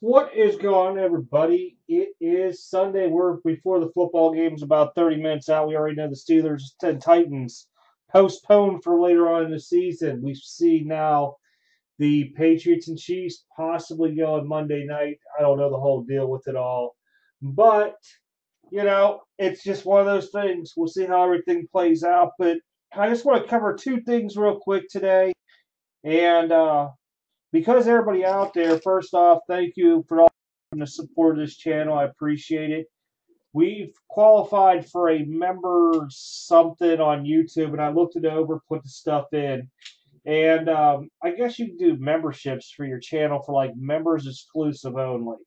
What is going on, everybody? It is Sunday. We're before the football game's about 30 minutes out. We already know the Steelers and Titans postponed for later on in the season. We see now the Patriots and Chiefs possibly going Monday night. I don't know the whole deal with it all. But, you know, it's just one of those things. We'll see how everything plays out. But I just want to cover two things real quick today. And uh, because everybody out there, first off, thank you for all the support of this channel. I appreciate it. We've qualified for a member something on YouTube, and I looked it over, put the stuff in. And um, I guess you can do memberships for your channel for like members exclusive only.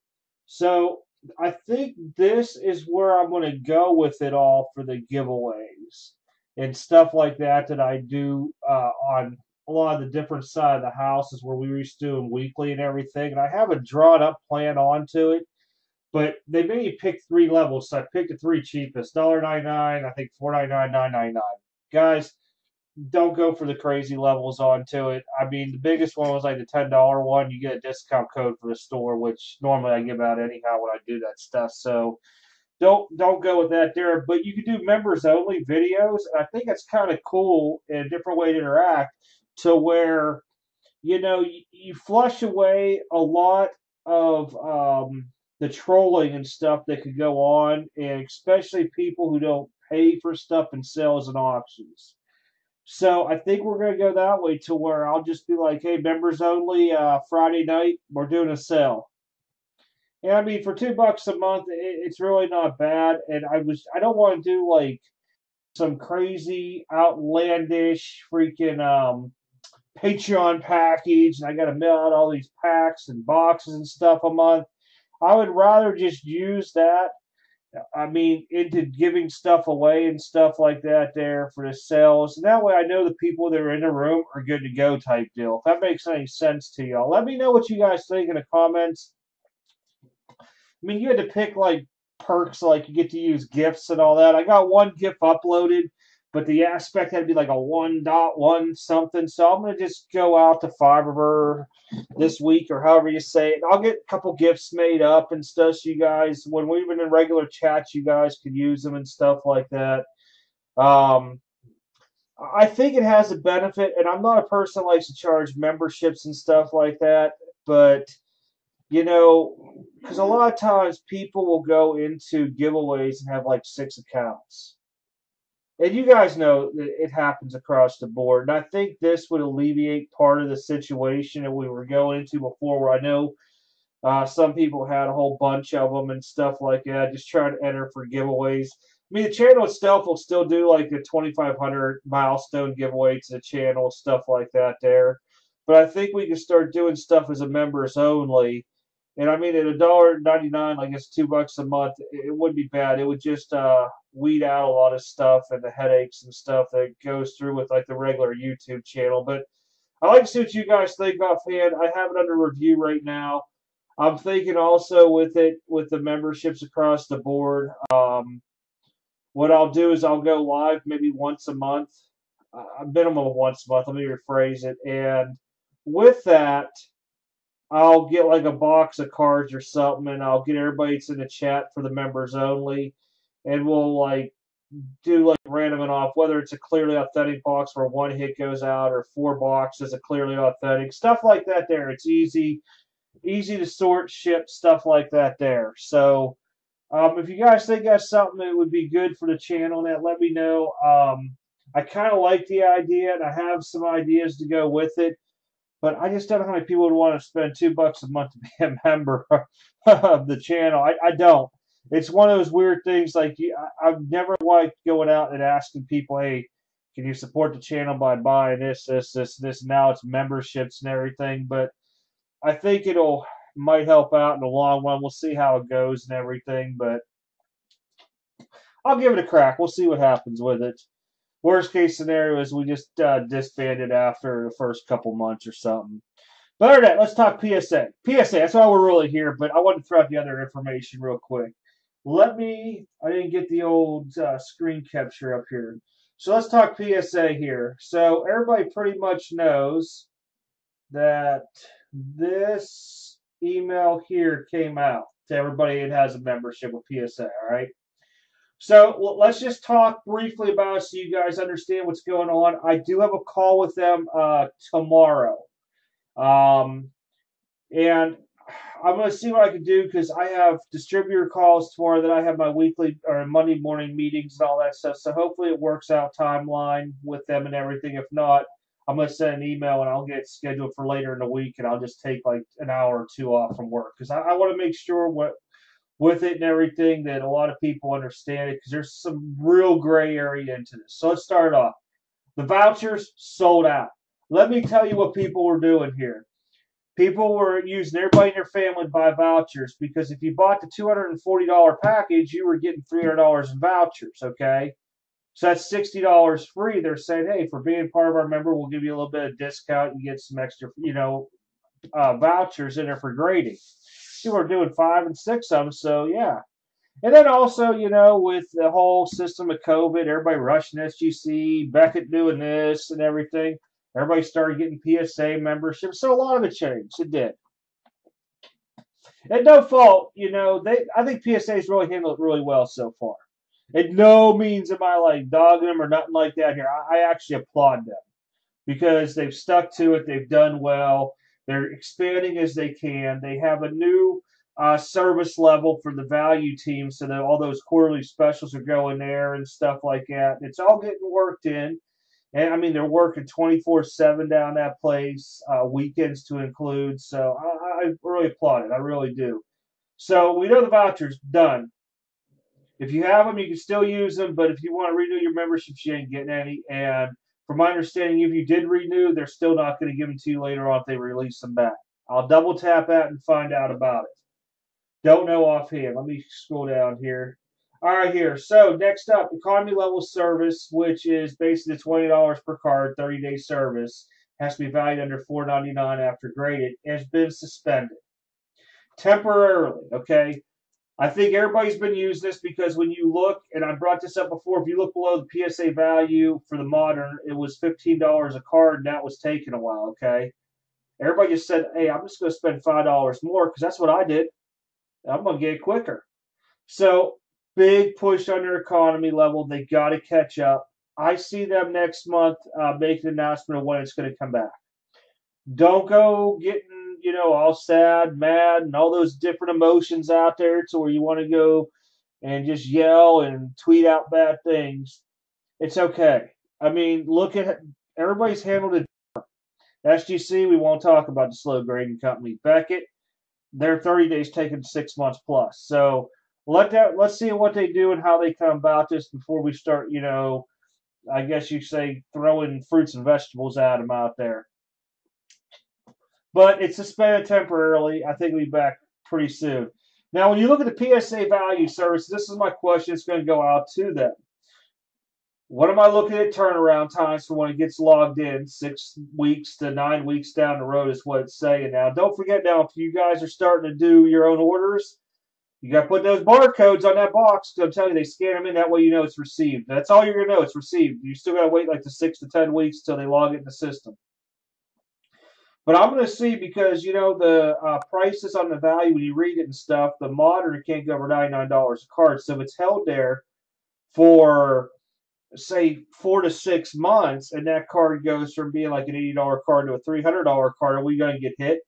So I think this is where I'm going to go with it all for the giveaways and stuff like that that I do uh, on a lot of the different side of the houses where we used to do them weekly and everything. And I have a drawn up plan onto it, but they made me pick three levels. So I picked the three cheapest: $1.99, I think $4.99, $9.99. Guys, don't go for the crazy levels onto it. I mean, the biggest one was like the ten dollar one. You get a discount code for the store, which normally I give out anyhow when I do that stuff. So don't don't go with that there. But you can do members only videos, and I think it's kind of cool and a different way to interact to where you know you, you flush away a lot of um, the trolling and stuff that could go on, and especially people who don't pay for stuff in sales and auctions. So I think we're going to go that way to where I'll just be like, hey, members only, uh, Friday night, we're doing a sale. And I mean, for two bucks a month, it, it's really not bad. And I was, I don't want to do like some crazy, outlandish, freaking um, Patreon package, and I got to mail out all these packs and boxes and stuff a month. I would rather just use that I mean, into giving stuff away and stuff like that there for the sales. And that way I know the people that are in the room are good to go type deal. If that makes any sense to y'all. Let me know what you guys think in the comments. I mean, you had to pick like perks, like you get to use gifts and all that. I got one gift uploaded but the aspect had to be like a one dot one something. So I'm gonna just go out to Fiverr this week or however you say it. I'll get a couple gifts made up and stuff. So you guys, when we've been in regular chats, you guys could use them and stuff like that. Um, I think it has a benefit, and I'm not a person that likes to charge memberships and stuff like that, but you know, because a lot of times people will go into giveaways and have like six accounts and you guys know that it happens across the board. And I think this would alleviate part of the situation that we were going into before, where I know uh, some people had a whole bunch of them and stuff like that, just trying to enter for giveaways. I mean, the channel itself will still do like the 2,500 milestone giveaway to the channel, stuff like that there. But I think we can start doing stuff as a members only and I mean, at a dollar ninety nine, like it's two bucks a month, it wouldn't be bad. It would just uh, weed out a lot of stuff and the headaches and stuff that goes through with like the regular YouTube channel. But I like to see what you guys think offhand. I have it under review right now. I'm thinking also with it with the memberships across the board. Um, what I'll do is I'll go live maybe once a month, uh, minimum once a month. Let me rephrase it. And with that, I'll get like a box of cards or something, and I'll get everybody in the chat for the members only, and we'll like do like random and off, whether it's a clearly authentic box where one hit goes out, or four boxes of clearly authentic stuff like that. There, it's easy, easy to sort, ship stuff like that. There, so. Um, if you guys think that's something that would be good for the channel, that let me know. Um, I kind of like the idea, and I have some ideas to go with it. But I just don't know how many people would want to spend two bucks a month to be a member of the channel. I, I don't. It's one of those weird things. Like I, I've never liked going out and asking people, "Hey, can you support the channel by buying this, this, this, this?" Now it's memberships and everything. But I think it'll might help out in the long run. We'll see how it goes and everything. But I'll give it a crack. We'll see what happens with it. Worst case scenario is we just uh, disbanded after the first couple months or something. But other than that, let's talk PSA. PSA, that's why we're really here, but I want to throw out the other information real quick. Let me, I didn't get the old uh, screen capture up here. So let's talk PSA here. So everybody pretty much knows that this email here came out to everybody that has a membership with PSA. All right. So let's just talk briefly about it so you guys understand what's going on. I do have a call with them uh, tomorrow. Um, and I'm going to see what I can do because I have distributor calls tomorrow. That I have my weekly or Monday morning meetings and all that stuff. So hopefully it works out timeline with them and everything. If not, I'm going to send an email and I'll get scheduled for later in the week and I'll just take like an hour or two off from work because I, I want to make sure what with it and everything that a lot of people understand it because there's some real gray area into this. So let's start off. The vouchers sold out. Let me tell you what people were doing here. People were using everybody in their family to buy vouchers because if you bought the $240 package, you were getting $300 in vouchers, okay? So that's $60 free. They're saying, hey, for being part of our member, we'll give you a little bit of discount and get some extra, you know, uh, vouchers in there for grading. People are doing five and six of them, so yeah. And then also, you know, with the whole system of COVID, everybody rushing SGC, Beckett doing this and everything. Everybody started getting PSA membership, so a lot of it changed. It did. And no fault, you know, they I think PSA's really handled it really well so far. At no means am I like dogging them or nothing like that here. I, I actually applaud them because they've stuck to it. They've done well. They're expanding as they can. They have a new uh, service level for the value team so that all those quarterly specials are going there and stuff like that. It's all getting worked in. And I mean, they're working 24 7 down that place, uh, weekends to include. So I, I, really applaud it. I really do. So we know the voucher's done. If you have them, you can still use them. But if you want to renew your membership, you ain't getting any. And from my understanding, if you did renew, they're still not going to give them to you later on if they release them back. I'll double tap that and find out about it. Don't know offhand. Let me scroll down here. All right, here. So next up, economy level service, which is basically twenty dollars per card, thirty day service, has to be valued under four ninety nine after graded, has been suspended temporarily. Okay. I think everybody's been using this because when you look, and I brought this up before, if you look below the PSA value for the modern, it was fifteen dollars a card, and that was taking a while. Okay. Everybody just said, "Hey, I'm just going to spend five dollars more because that's what I did. I'm going to get it quicker." So big push on their economy level. They got to catch up. I see them next month uh, make an announcement of when it's going to come back. Don't go getting, you know, all sad, mad, and all those different emotions out there to where you want to go and just yell and tweet out bad things. It's okay. I mean, look at everybody's handled it. SGC, we won't talk about the slow grading company. Beckett, their 30 days taking six months plus. So let that let's see what they do and how they come about this before we start, you know, I guess you say throwing fruits and vegetables at them out there. But it's suspended temporarily. I think we'll be back pretty soon. Now, when you look at the PSA value service, this is my question. It's going to go out to them. What am I looking at turnaround times for when it gets logged in? Six weeks to nine weeks down the road is what it's saying. Now, don't forget now, if you guys are starting to do your own orders, you got to put those barcodes on that box. I'm telling you, they scan them in. That way you know it's received. That's all you're going to know. It's received. You still got to wait like the six to ten weeks till they log it in the system. But I'm going to see because, you know, the uh, prices on the value, when you read it and stuff, the modern can't go over $99 a card. So if it's held there for, say, four to six months, and that card goes from being like an $80 card to a $300 card, are we going to get hit?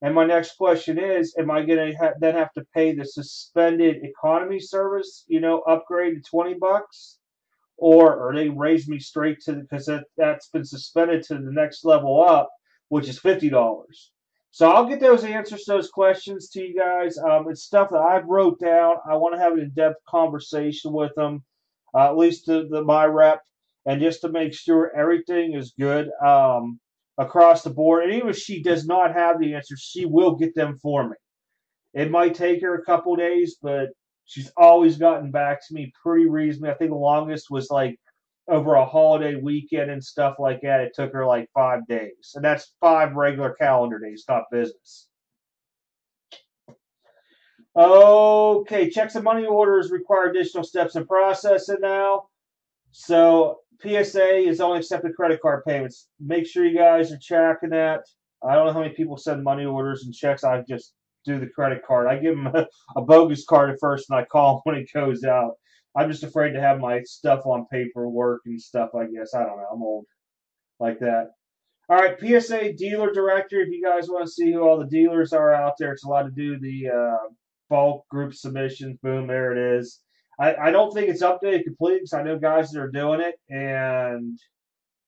And my next question is, am I going to ha- then have to pay the suspended economy service, you know, upgrade to 20 bucks? Or are they raise me straight to, because that, that's been suspended to the next level up, which is $50. So I'll get those answers to those questions to you guys. Um, it's stuff that I've wrote down. I want to have an in-depth conversation with them, uh, at least to the, my rep, and just to make sure everything is good. Um, across the board. And even if she does not have the answers, she will get them for me. It might take her a couple days, but she's always gotten back to me pretty reasonably. I think the longest was like over a holiday weekend and stuff like that. It took her like five days. And that's five regular calendar days, not business. Okay, checks and money orders require additional steps in processing now. So PSA is only accepting credit card payments. Make sure you guys are tracking that. I don't know how many people send money orders and checks. I just do the credit card. I give them a, a bogus card at first, and I call them when it goes out. I'm just afraid to have my stuff on paperwork and stuff. I guess I don't know. I'm old like that. All right, PSA dealer director. If you guys want to see who all the dealers are out there, it's a lot to do the uh, bulk group submissions. Boom, there it is. I, I don't think it's updated completely because I know guys that are doing it and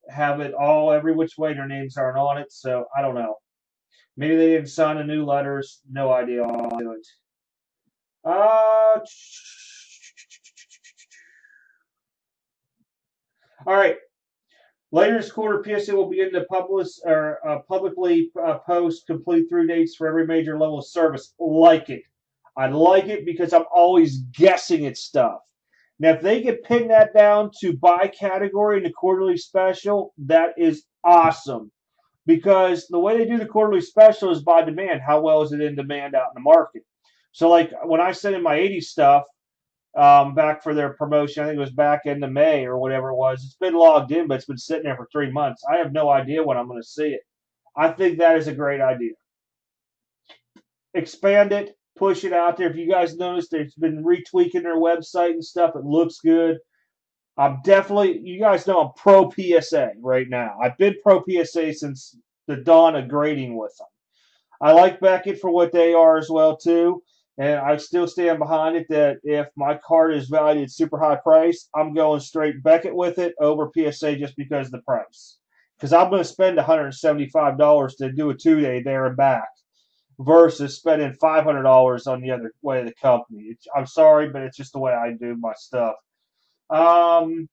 have it all every which way their names aren't on it. So I don't know. Maybe they didn't sign a new letters. No idea. I'll do it. Uh, all right. Later this quarter, PSA will begin to publish or uh, publicly uh, post complete through dates for every major level of service. Like it. I like it because I'm always guessing at stuff. Now, if they can pin that down to by category in the quarterly special, that is awesome. Because the way they do the quarterly special is by demand. How well is it in demand out in the market? So, like when I sent in my 80 stuff um, back for their promotion, I think it was back into May or whatever it was. It's been logged in, but it's been sitting there for three months. I have no idea when I'm going to see it. I think that is a great idea. Expand it, push it out there. If you guys noticed, they've been retweaking their website and stuff. It looks good. I'm definitely, you guys know I'm pro PSA right now. I've been pro PSA since the dawn of grading with them. I like Beckett for what they are as well too, and I still stand behind it that if my card is valued super high price, I'm going straight Beckett with it over PSA just because of the price. Because I'm going to spend $175 to do a two day there and back versus spending $500 on the other way of the company. It's, I'm sorry, but it's just the way I do my stuff. Um,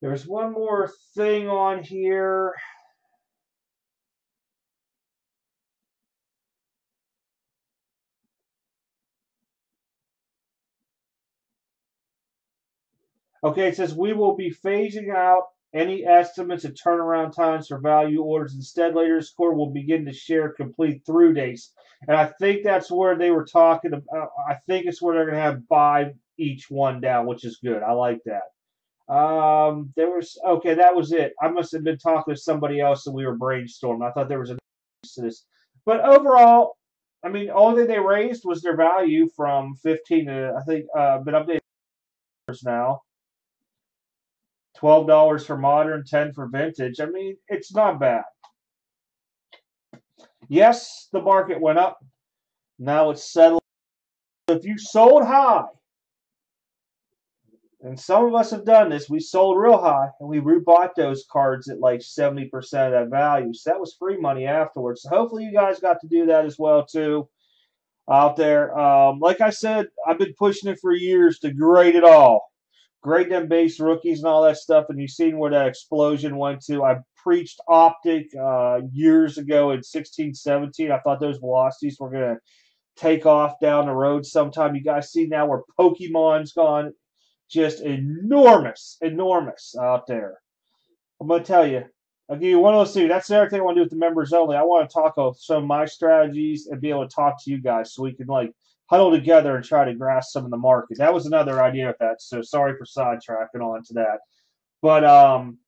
there's one more thing on here. Okay, it says we will be phasing out any estimates of turnaround times for value orders. Instead, later this quarter will begin to share complete through dates. And I think that's where they were talking about. I think it's where they're going to have buy each one down, which is good. I like that. Um, there was okay. That was it. I must have been talking to somebody else and we were brainstorming. I thought there was a this, but overall, I mean, all that they raised was their value from 15 to I think uh, been updated now. Twelve dollars for modern, ten for vintage. I mean, it's not bad. Yes, the market went up. Now it's settled. If you sold high, and some of us have done this, we sold real high and we rebought those cards at like 70% of that value. So that was free money afterwards. So hopefully you guys got to do that as well too out there. Um, like I said, I've been pushing it for years to grade it all grade them base rookies and all that stuff, and you've seen where that explosion went to. I preached optic uh, years ago in 16, 17. I thought those velocities were going to take off down the road sometime. You guys see now where Pokemon's gone just enormous, enormous out there. I'm going to tell you. I'll give you one little secret. That's the other thing I want to do with the members only. I want to talk about some of my strategies and be able to talk to you guys so we can like huddle together and try to grasp some of the market. That was another idea of that. So sorry for sidetracking on to that. But um,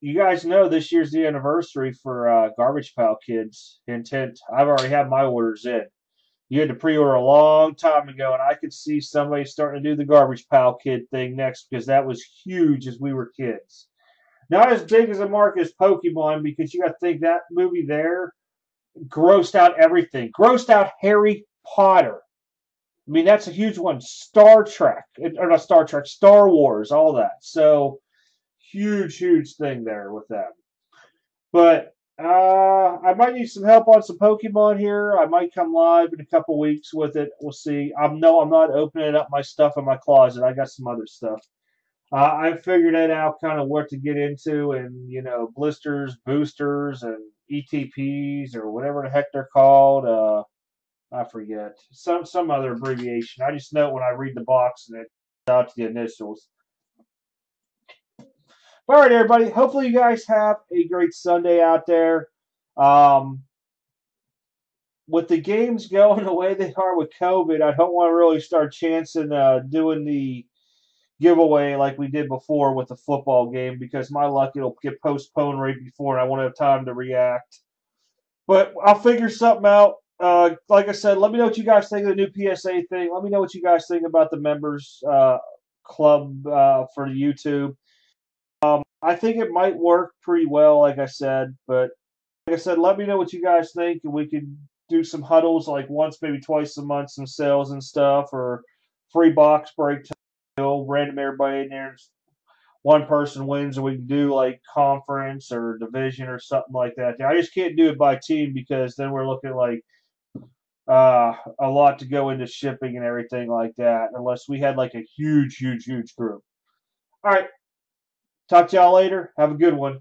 you guys know this year's the anniversary for uh, Garbage Pail Kids. Intent. I've already had my orders in. You had to pre-order a long time ago, and I could see somebody starting to do the Garbage Pail Kid thing next because that was huge as we were kids. Not as big as a market as Pokemon because you got to think that movie there grossed out everything. Grossed out Harry Potter. I mean, that's a huge one. Star Trek, or not Star Trek, Star Wars, all that. So, huge, huge thing there with them. But uh, I might need some help on some Pokemon here. I might come live in a couple weeks with it. We'll see. I'm no, I'm not opening up my stuff in my closet. I got some other stuff. Uh, I figured it out kind of what to get into and, you know, blisters, boosters, and ETBs or whatever the heck they're called. Uh, I forget some some other abbreviation. I just know when I read the box and it out to the initials. All right, everybody. Hopefully, you guys have a great Sunday out there. Um, with the games going the way they are with COVID, I don't want to really start chancing uh, doing the giveaway like we did before with the football game because my luck it'll get postponed right before and I won't have time to react. But I'll figure something out. uh, like I said, let me know what you guys think of the new PSA thing. Let me know what you guys think about the members uh, club uh, for YouTube. Um, I think it might work pretty well, like I said, but like I said, let me know what you guys think, and we could do some huddles like once, maybe twice a month, some sales and stuff, or free box break time, random everybody in there. One person wins, and we can do like conference or division or something like that. I just can't do it by team because then we're looking like uh, a lot to go into shipping and everything like that, unless we had like a huge, huge, huge group. All right. Talk to y'all later. Have a good one.